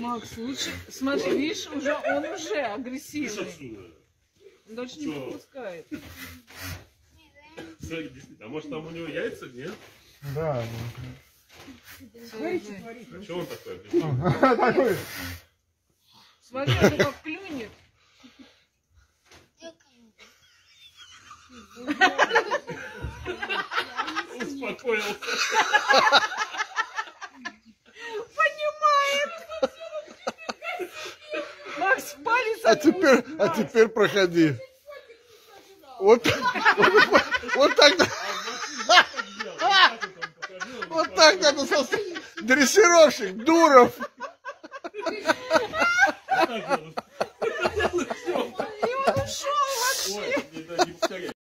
Макс, лучше, смотри, видишь, уже, он уже агрессивный. отсюда. Дочь не действительно, А может там у него яйца, нет? Да. Смотри, А что он такой? Такой. смотри, он как клюнет. Успокоился. а теперь, а теперь проходи. Вот, вот, вот так. Вот так надо со... Дрессировщик, Дуров.